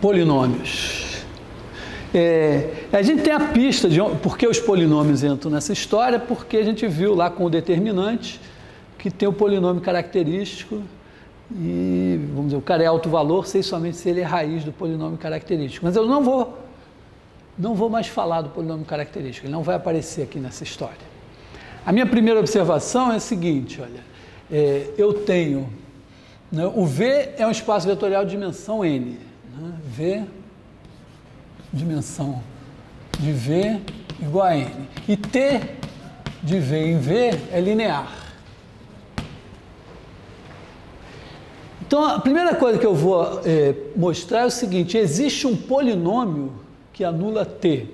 polinômios. É, a gente tem a pista de por que os polinômios entram nessa história, porque a gente viu lá com o determinante que tem o polinômio característico e, vamos dizer, o cara é alto valor, sei somente se ele é raiz do polinômio característico. Mas eu não vou, não vou mais falar do polinômio característico, ele não vai aparecer aqui nessa história. A minha primeira observação é a seguinte, olha, é, eu tenho, né, o V é um espaço vetorial de dimensão n, né, V dimensão de V igual a n. E T de V em V é linear. Então, a primeira coisa que eu vou é, mostrar é o seguinte: existe um polinômio que anula T.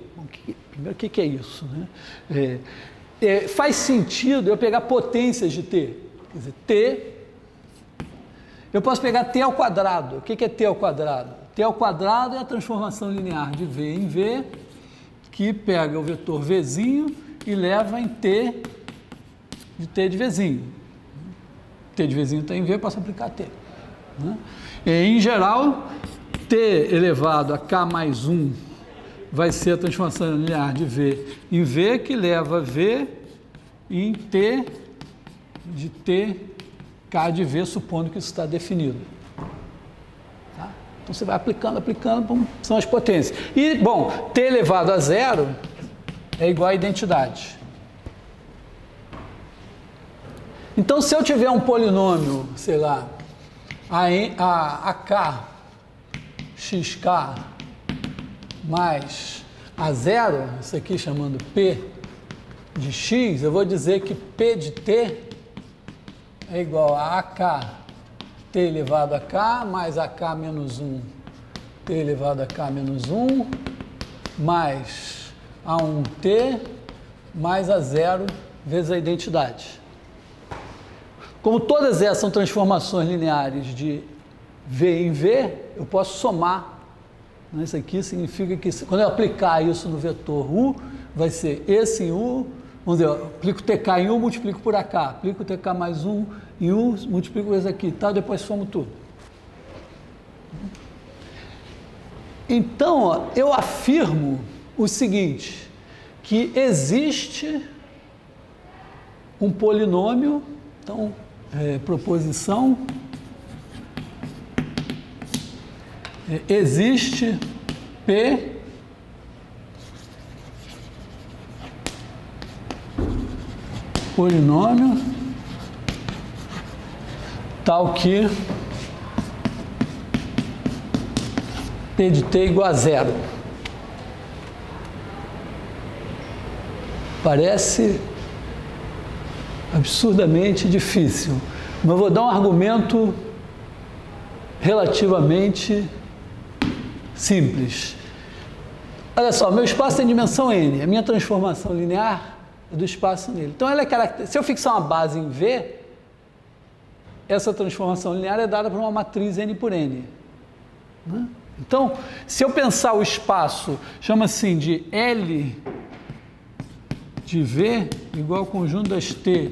Primeiro, o que, que é isso? Né? É, é, faz sentido eu pegar potências de T. Quer dizer, T. Eu posso pegar T ao quadrado. O que, que é T ao quadrado? T ao quadrado é a transformação linear de V em V, que pega o vetor Vzinho e leva em T de T de Vzinho. T de Vzinho está em V, posso aplicar T. Né? E, em geral, T elevado a K mais 1 vai ser a transformação linear de V em V, que leva V em T de T K de V, supondo que isso está definido. Então você vai aplicando, aplicando, são as potências. E, bom, t elevado a zero é igual a identidade. Então, se eu tiver um polinômio, sei lá, a, a, a k, xk mais a zero, isso aqui chamando p de x, eu vou dizer que p de t é igual a ak t elevado a k mais a k menos 1, t elevado a k menos 1, mais a 1t, mais a zero vezes a identidade. Como todas essas são transformações lineares de V em V, eu posso somar. Né? Isso aqui significa que quando eu aplicar isso no vetor U, vai ser esse em U, vamos dizer, eu aplico TK em U, multiplico por AK, aplico TK mais 1 e 1 multiplico isso aqui, tá? depois somo tudo. Então, ó, eu afirmo o seguinte, que existe um polinômio, então, é, proposição, é, existe P polinômio tal que P de T igual a zero. Parece absurdamente difícil, mas vou dar um argumento relativamente simples. Olha só, meu espaço tem dimensão n, a minha transformação linear é do espaço nele. Então, ela é se eu fixar uma base em V, essa transformação linear é dada por uma matriz n por n. Né? Então, se eu pensar o espaço, chama assim de L de V igual ao conjunto das T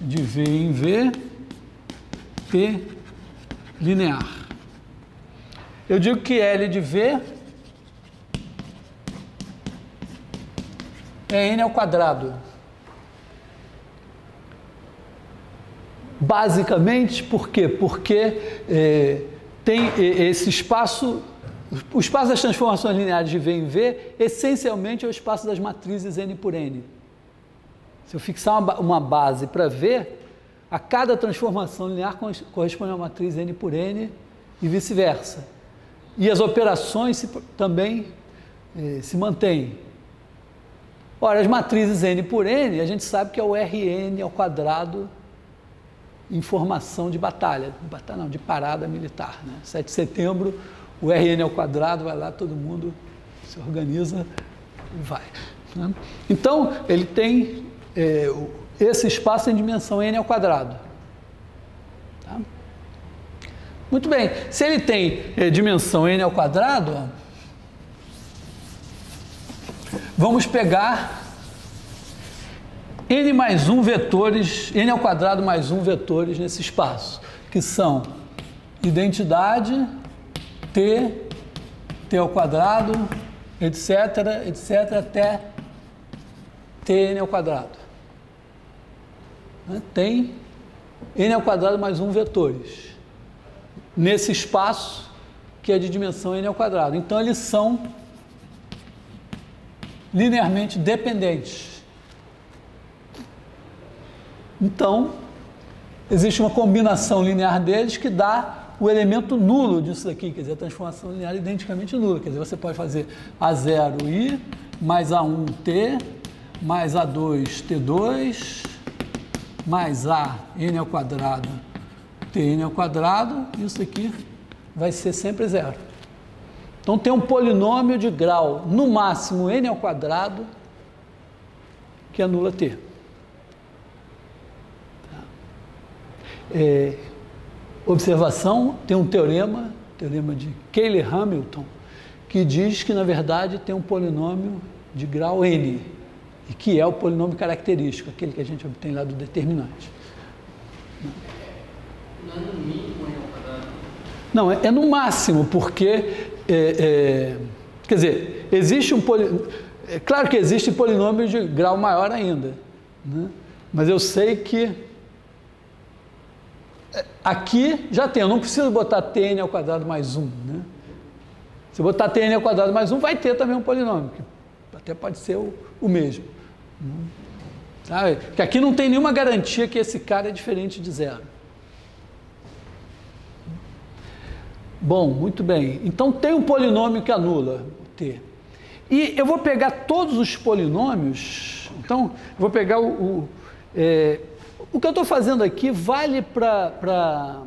de V em V, T linear. Eu digo que L de V é N ao quadrado. Basicamente, por quê? Porque é, tem esse espaço, o espaço das transformações lineares de V em V, essencialmente é o espaço das matrizes N por N. Se eu fixar uma, uma base para V, a cada transformação linear corresponde a uma matriz N por N e vice-versa. E as operações se, também eh, se mantêm. Ora, as matrizes N por N, a gente sabe que é o Rn ao quadrado informação de batalha, batalha não, de parada militar. Né? 7 de setembro, o RN ao quadrado, vai lá, todo mundo se organiza e vai. Né? Então, ele tem é, esse espaço em dimensão n ao quadrado. Tá? Muito bem, se ele tem é, dimensão n ao quadrado, vamos pegar n mais 1 vetores, n ao quadrado mais 1 vetores nesse espaço, que são identidade, t t ao quadrado, etc, etc, até tn ao quadrado. Né? Tem n ao quadrado mais um vetores nesse espaço que é de dimensão n ao quadrado. Então, eles são linearmente dependentes. Então, existe uma combinação linear deles que dá o elemento nulo disso aqui, quer dizer, a transformação linear identicamente nula. Quer dizer, você pode fazer A0i mais A1t mais A2t2 mais A n ao quadrado tn ao quadrado, isso aqui vai ser sempre zero. Então tem um polinômio de grau, no máximo n ao quadrado, que anula t. É, observação, tem um teorema, teorema de Cayley-Hamilton, que diz que, na verdade, tem um polinômio de grau n, e que é o polinômio característico, aquele que a gente obtém lá do determinante. Não é? Não, é, é no máximo, porque, é, é, quer dizer, existe um polinômio, é claro que existe polinômio de grau maior ainda, né? mas eu sei que é, aqui já tem, eu não preciso botar tn ao quadrado mais 1, né? Se eu botar tn ao quadrado mais 1, vai ter também um polinômio, que até pode ser o, o mesmo. Sabe? Que aqui não tem nenhuma garantia que esse cara é diferente de zero. Bom, muito bem. Então tem um polinômio que anula o t. E eu vou pegar todos os polinômios. Então, eu vou pegar o. O, é, o que eu estou fazendo aqui vale para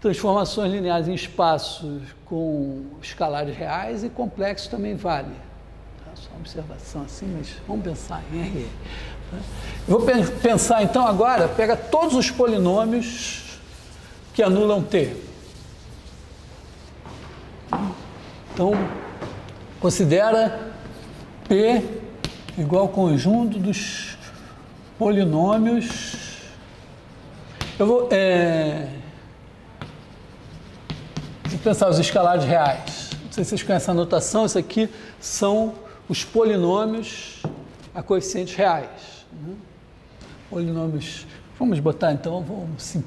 transformações lineares em espaços com escalares reais e complexos também vale só uma observação assim, mas vamos pensar em? Eu vou pensar então agora, pega todos os polinômios que anulam T. Então, considera P igual ao conjunto dos polinômios. Eu vou, é, vou pensar os escalares reais. Não sei se vocês conhecem a notação, isso aqui são os polinômios a coeficientes reais. Né? Polinômios, vamos botar então, vamos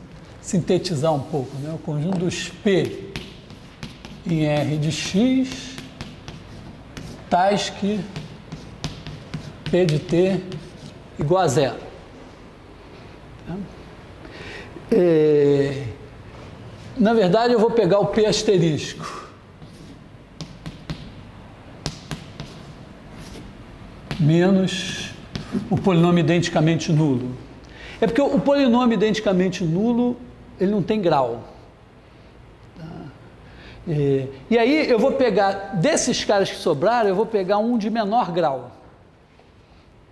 sintetizar um pouco, né? o conjunto dos P em R de x, tais que P de T igual a zero. Tá? É, na verdade, eu vou pegar o P asterisco menos o polinômio identicamente nulo. É porque o polinômio identicamente nulo, ele não tem grau. Tá? E, e aí eu vou pegar, desses caras que sobraram, eu vou pegar um de menor grau.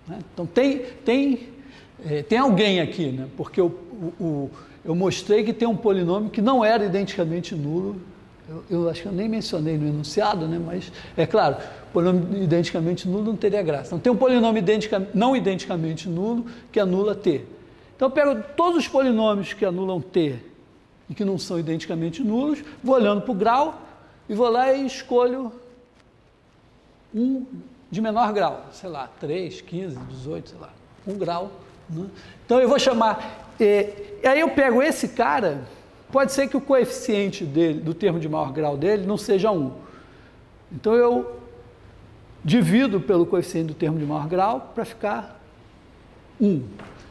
Né? Então tem, tem, é, tem alguém aqui, né? porque o, o, eu mostrei que tem um polinômio que não era identicamente nulo. Eu, eu acho que eu nem mencionei no enunciado, né? mas é claro, polinômio identicamente nulo não teria graça. Então, tem um polinômio identica, não identicamente nulo que anula t. Então, eu pego todos os polinômios que anulam t e que não são identicamente nulos, vou olhando para o grau e vou lá e escolho um de menor grau, sei lá, 3, 15, 18, sei lá, um grau. Né? Então, eu vou chamar. E, e aí eu pego esse cara, pode ser que o coeficiente dele, do termo de maior grau dele não seja 1. Então, eu divido pelo coeficiente do termo de maior grau para ficar 1.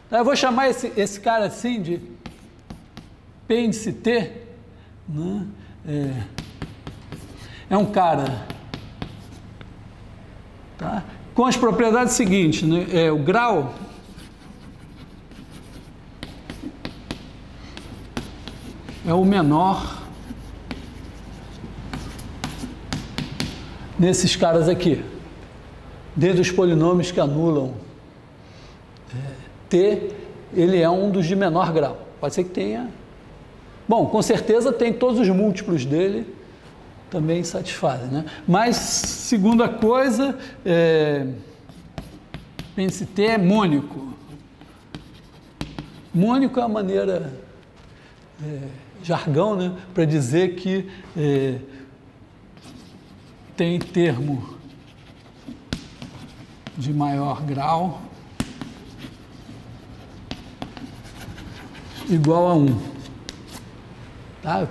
Então, eu vou chamar esse, esse cara assim de P T. Né? É, é um cara tá? com as propriedades seguintes: né? é, o grau é o menor nesses caras aqui dentre os polinômios que anulam é, T, ele é um dos de menor grau. Pode ser que tenha. Bom, com certeza tem todos os múltiplos dele também satisfazem, né? Mas, segunda coisa, é, pense T é mônico. Mônico é a maneira, é, jargão, né, para dizer que é, tem termo de maior grau igual a 1. Tá?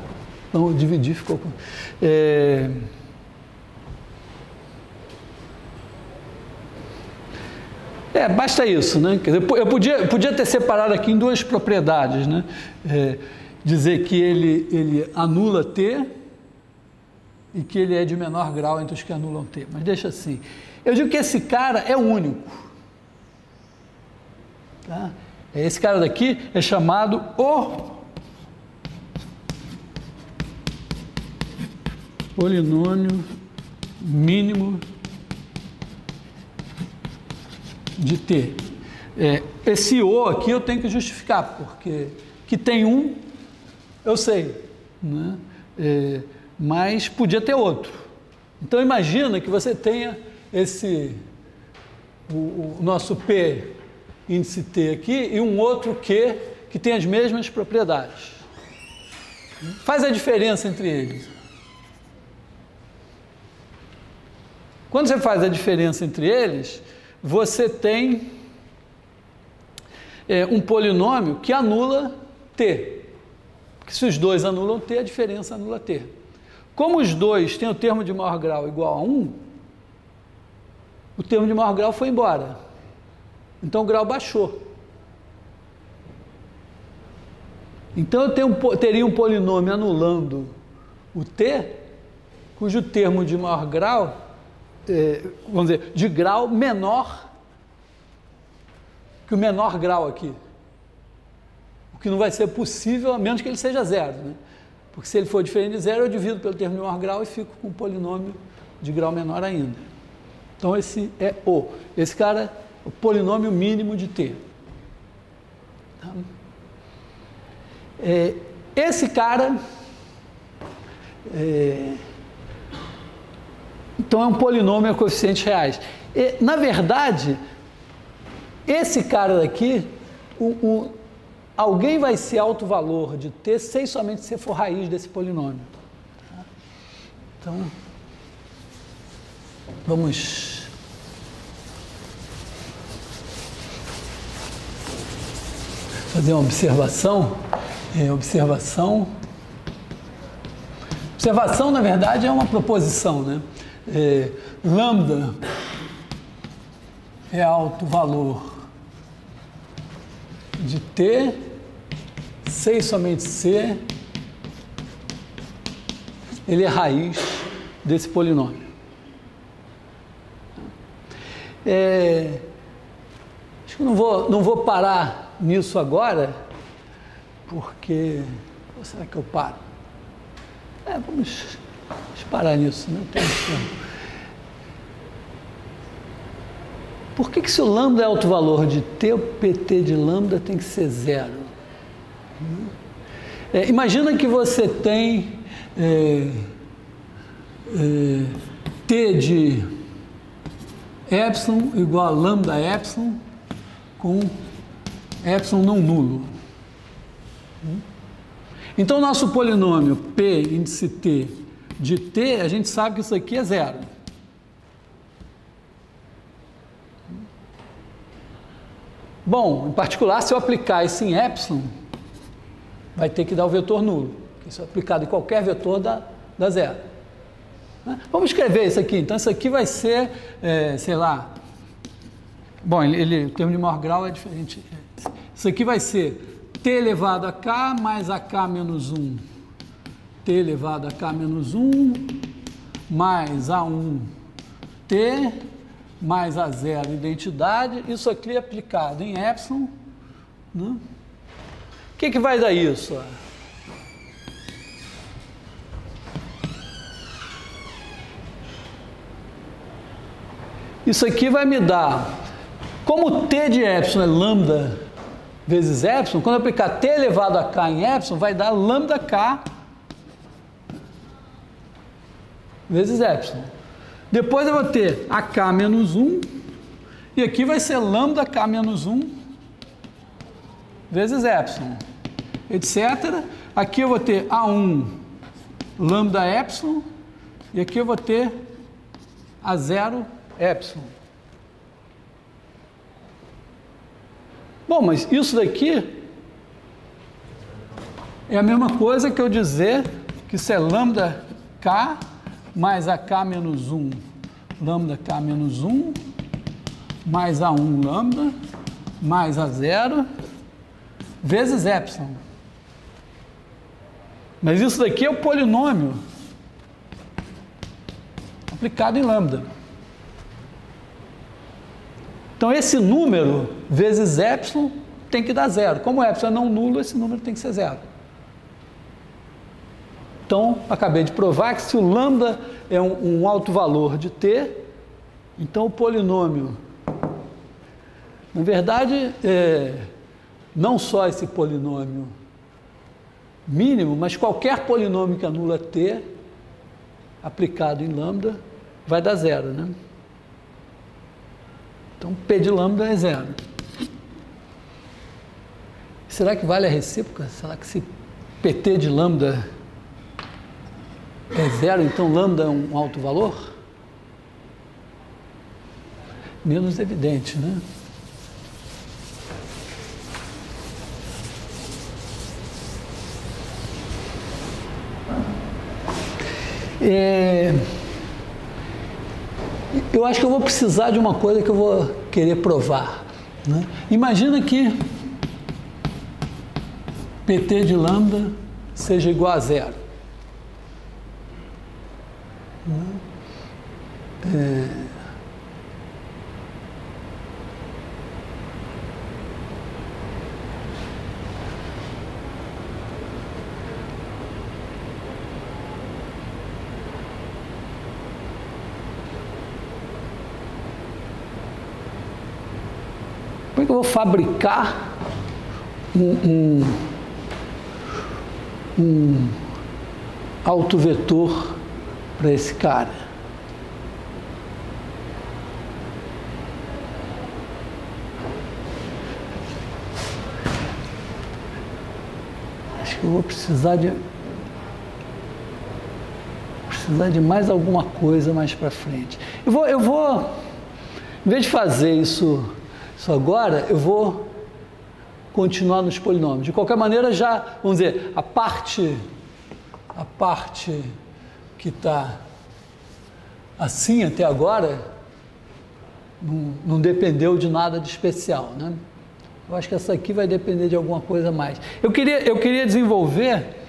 Então, dividir ficou... É... É, basta isso, né? Dizer, eu podia, podia ter separado aqui em duas propriedades, né? É, dizer que ele, ele anula T e que ele é de menor grau entre os que anulam T. Mas deixa assim. Eu digo que esse cara é único. Tá? Esse cara daqui é chamado o polinômio mínimo de T. É, esse O aqui eu tenho que justificar, porque que tem um, eu sei, né? É, mas podia ter outro. Então imagina que você tenha esse, o, o nosso P índice T aqui e um outro Q que tem as mesmas propriedades. Faz a diferença entre eles. Quando você faz a diferença entre eles, você tem é, um polinômio que anula t. Porque se os dois anulam t, a diferença anula t. Como os dois têm o termo de maior grau igual a 1, o termo de maior grau foi embora. Então o grau baixou. Então eu tenho, teria um polinômio anulando o t, cujo termo de maior grau é, vamos dizer, de grau menor que o menor grau aqui. O que não vai ser possível a menos que ele seja zero. Né? Porque se ele for diferente de zero, eu divido pelo termo maior grau e fico com um polinômio de grau menor ainda. Então esse é O. Esse cara o polinômio mínimo de T. Tá? É, esse cara é, então é um polinômio a coeficientes reais. E, na verdade, esse cara daqui, o, o, alguém vai ser alto valor de t sem somente se for raiz desse polinômio. Então, vamos fazer uma observação. É, observação. Observação, na verdade, é uma proposição, né? É, lambda é alto valor de T, e somente C, ele é raiz desse polinômio. É, acho que não vou, não vou parar nisso agora, porque. Ou será que eu paro? É, vamos Deixa eu parar nisso, não tem tempo. Por que, que se o lambda é alto valor de T, o PT de lambda tem que ser zero? É, imagina que você tem é, é, T de epsilon igual a lambda epsilon com epsilon não nulo. Então, nosso polinômio P índice T de T, a gente sabe que isso aqui é zero. Bom, em particular, se eu aplicar isso em epsilon, vai ter que dar o vetor nulo. Isso é aplicado em qualquer vetor dá, zero. Né? Vamos escrever isso aqui. Então, isso aqui vai ser, é, sei lá. Bom, ele, ele, o termo de maior grau é diferente. Isso aqui vai ser t elevado a k mais a k menos 1 t elevado a k menos 1 mais A1T mais A0 identidade, isso aqui é aplicado em epsilon. Né? O que, que vai dar isso? Isso aqui vai me dar, como t de epsilon é lambda vezes epsilon, quando eu aplicar t elevado a k em epsilon, vai dar lambda k vezes epsilon. Depois eu vou ter AK menos 1, e aqui vai ser lambda K menos 1 vezes epsilon, etc. Aqui eu vou ter A1 lambda epsilon, e aqui eu vou ter a zero epsilon. Bom, mas isso daqui é a mesma coisa que eu dizer que isso é lambda k mais a k menos 1, lambda k menos 1, mais a 1 lambda, mais a zero, vezes epsilon. Mas isso daqui é o polinômio aplicado em lambda. Então esse número vezes epsilon tem que dar zero. Como epsilon é não nulo, esse número tem que ser zero. Então, acabei de provar que se o lambda é um, um alto valor de t, então o polinômio, na verdade, é, não só esse polinômio mínimo, mas qualquer polinômio que anula t aplicado em lambda vai dar zero, né? Então, P de lambda é zero. Será que vale a recíproca? Será que se PT de lambda é zero, então lambda é um alto valor? Menos evidente, né? É... Eu acho que eu vou precisar de uma coisa que eu vou querer provar. Né? Imagina que PT de lambda seja igual a zero. É... Vou fabricar um, um, um autovetor para esse cara? Acho que eu vou precisar de precisar de mais alguma coisa mais para frente. Eu vou, eu vou, em vez de fazer isso só agora eu vou continuar nos polinômios. De qualquer maneira, já, vamos dizer, a parte, a parte que está assim até agora não, não, dependeu de nada de especial, né? Eu acho que essa aqui vai depender de alguma coisa mais. Eu queria, eu queria desenvolver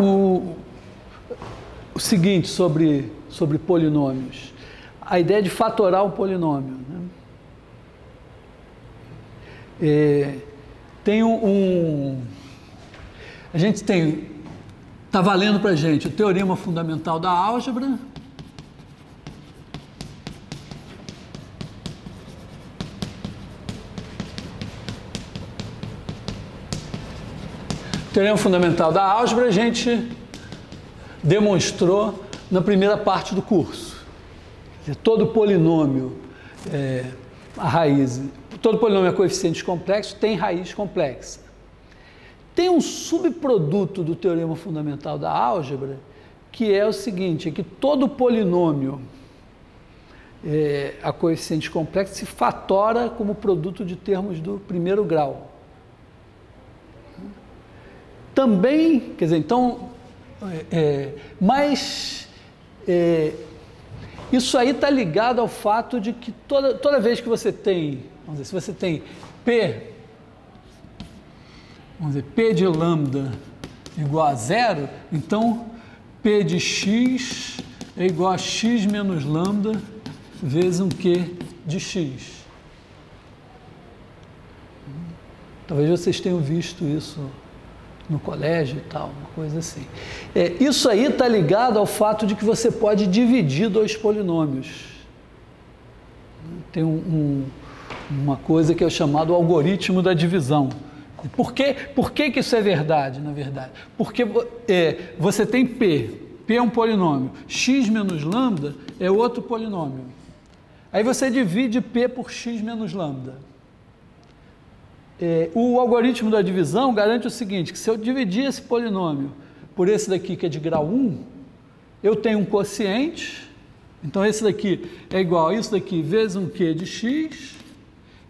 o, o seguinte sobre, sobre polinômios. A ideia de fatorar um polinômio. Né? É, tem um, um, A gente tem. Está valendo para a gente o teorema fundamental da álgebra. O teorema fundamental da álgebra a gente demonstrou na primeira parte do curso. Todo polinômio, é, a raiz todo polinômio é coeficiente complexo, tem raiz complexa. Tem um subproduto do teorema fundamental da álgebra, que é o seguinte, é que todo polinômio é, a coeficiente complexo se fatora como produto de termos do primeiro grau. Também, quer dizer, então, é, é mas é, isso aí está ligado ao fato de que toda, toda vez que você tem Vamos dizer, se você tem P, vamos dizer, P de lambda igual a zero, então P de x é igual a x menos lambda vezes um Q de x. Talvez vocês tenham visto isso no colégio e tal, uma coisa assim. É, isso aí está ligado ao fato de que você pode dividir dois polinômios. Tem um, um uma coisa que é chamado algoritmo da divisão. Por, que, por que, que isso é verdade, na verdade? Porque é, você tem P, P é um polinômio, x menos lambda é outro polinômio. Aí você divide P por x menos lambda. É, o algoritmo da divisão garante o seguinte, que se eu dividir esse polinômio por esse daqui que é de grau 1, eu tenho um quociente Então esse daqui é igual a isso daqui vezes um Q de x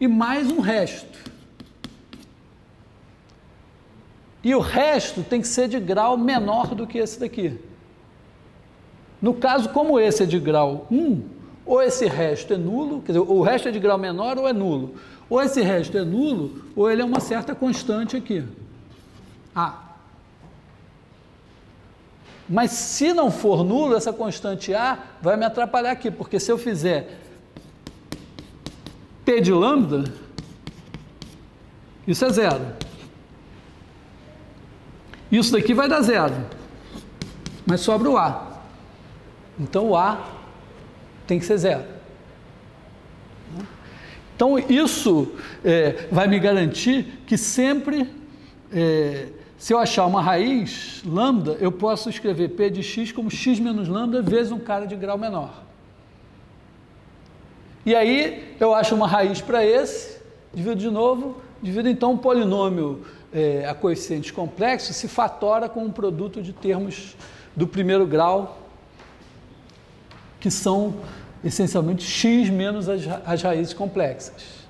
e mais um resto. E o resto tem que ser de grau menor do que esse daqui. No caso, como esse é de grau 1, ou esse resto é nulo, quer dizer, o resto é de grau menor ou é nulo. Ou esse resto é nulo, ou ele é uma certa constante aqui. A. Mas se não for nulo, essa constante A vai me atrapalhar aqui, porque se eu fizer P de lambda, isso é zero. Isso daqui vai dar zero, mas sobra o A. Então o A tem que ser zero. Então isso é, vai me garantir que sempre, é, se eu achar uma raiz lambda, eu posso escrever P de x como x menos lambda vezes um cara de grau menor. E aí eu acho uma raiz para esse, divido de novo, divido então um polinômio é, a coeficientes complexos se fatora com um produto de termos do primeiro grau, que são essencialmente x menos as, as raízes complexas.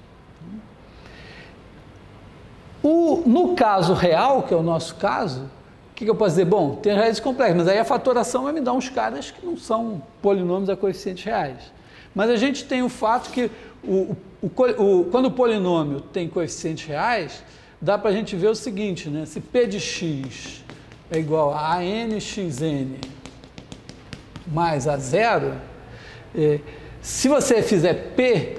O, no caso real, que é o nosso caso, o que, que, eu posso dizer? Bom, tem raízes complexas, mas aí a fatoração vai me dar uns caras que não são polinômios a coeficientes reais. Mas a gente tem o fato que o, o, o, quando o polinômio tem coeficientes reais, dá para a gente ver o seguinte, né? se p de x é igual a anxn mais a zero, é, se você fizer p,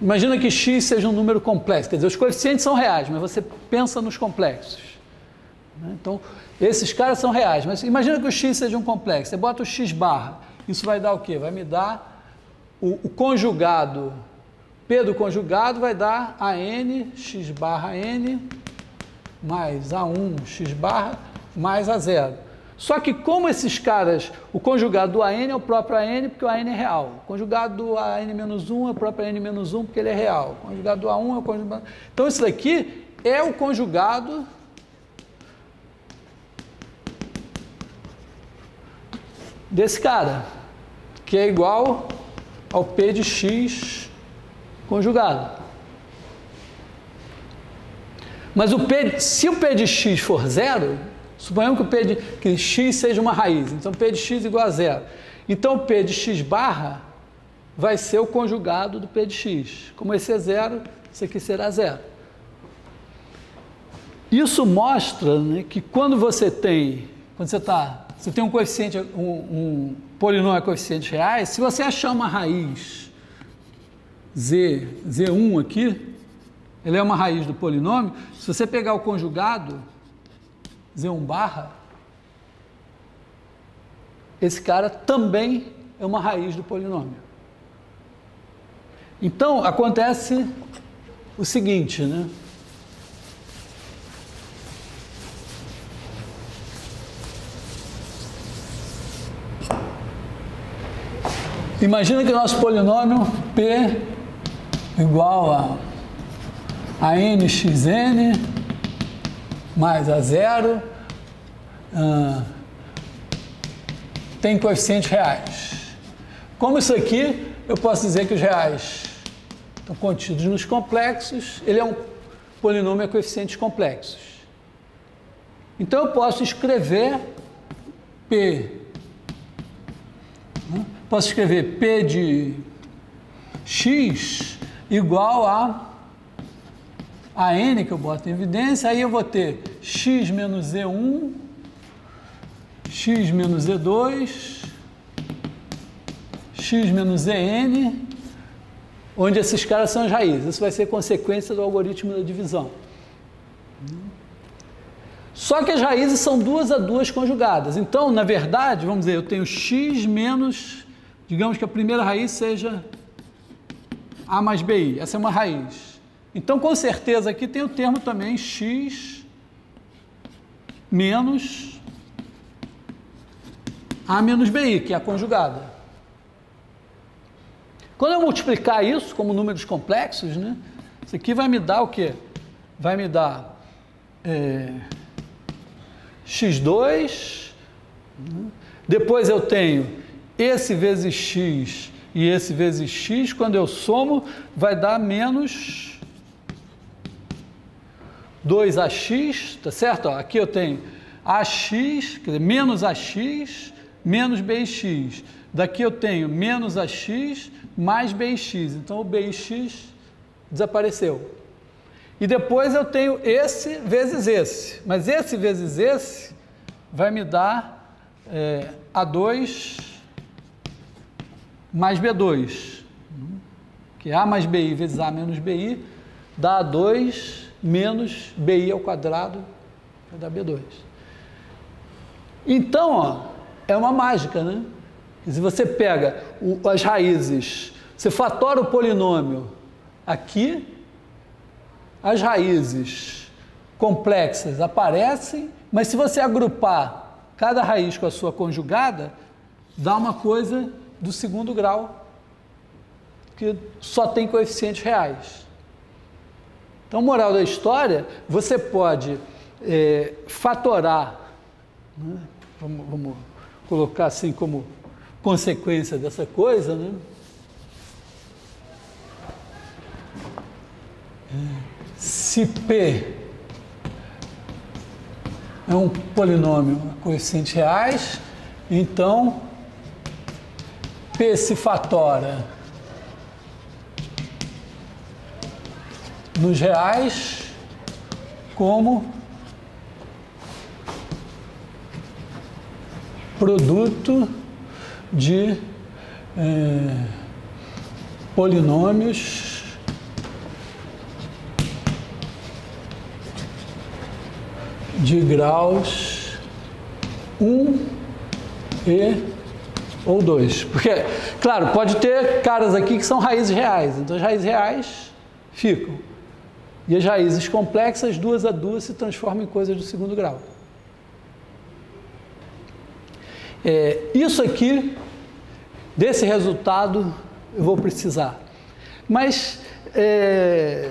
imagina que x seja um número complexo, quer dizer, os coeficientes são reais, mas você pensa nos complexos. Né? Então, esses caras são reais, mas imagina que o x seja um complexo, você bota o x barra, isso vai dar o quê? Vai me dar o, o conjugado, P do conjugado vai dar a n, x barra n, mais A1, x barra, mais a zero. Só que como esses caras, o conjugado do AN é o próprio AN, porque o AN é real. O conjugado do AN menos 1 é o próprio AN menos 1, porque ele é real. O conjugado do A1 é o conjugado... Então, isso daqui é o conjugado desse cara que é igual ao P de x conjugado. Mas o P, se o P de x for zero, suponhamos que o P de que x seja uma raiz, então P de x igual a zero. Então P de x barra vai ser o conjugado do P de x. Como esse é zero, isso aqui será zero. Isso mostra né, que quando você tem, quando você está você tem um coeficiente, um, um polinômio a coeficientes reais, se você achar uma raiz z, z1 aqui, ele é uma raiz do polinômio, se você pegar o conjugado, z1 barra, esse cara também é uma raiz do polinômio. Então, acontece o seguinte, né? Imagina que o nosso polinômio P igual a, a nxn mais a zero uh, tem coeficientes reais. Como isso aqui, eu posso dizer que os reais estão contidos nos complexos, ele é um polinômio a coeficientes complexos. Então eu posso escrever P posso escrever P de x igual a a n que eu boto em evidência, aí eu vou ter x menos z1, x menos z2, x menos zn, onde esses caras são as raízes. Isso vai ser consequência do algoritmo da divisão. Só que as raízes são duas a duas conjugadas. Então, na verdade, vamos dizer, eu tenho x menos Digamos que a primeira raiz seja A mais BI, essa é uma raiz. Então, com certeza, aqui tem o termo também x menos A menos BI, que é a conjugada. Quando eu multiplicar isso como números complexos, né, isso aqui vai me dar o quê? Vai me dar é, x2, né? depois eu tenho esse vezes x e esse vezes x, quando eu somo, vai dar menos 2ax, tá certo? Ó, aqui eu tenho ax, quer dizer, menos ax, menos bx. Daqui eu tenho menos ax mais bx. Então o bx desapareceu. E depois eu tenho esse vezes esse. Mas esse vezes esse vai me dar é, A2 mais B2. Que é A mais BI vezes A menos BI dá A2 menos BI ao quadrado, vai dar B2. Então, ó, é uma mágica, né? Se você pega o, as raízes, você fatora o polinômio aqui, as raízes complexas aparecem, mas se você agrupar cada raiz com a sua conjugada, dá uma coisa do segundo grau, que só tem coeficientes reais. Então, moral da história, você pode é, fatorar, né? vamos, vamos colocar assim como consequência dessa coisa, né? Se P é um polinômio a coeficientes reais, então P se fatora nos reais como produto de é, polinômios de graus 1 e ou 2. Porque, claro, pode ter caras aqui que são raízes reais, então as raízes reais ficam. E as raízes complexas, duas a duas, se transformam em coisas do segundo grau. É, isso aqui, desse resultado, eu vou precisar. Mas, é,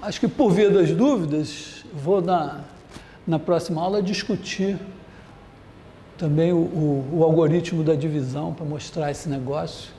acho que por via das dúvidas, vou na, na próxima aula discutir também o, o, o algoritmo da divisão para mostrar esse negócio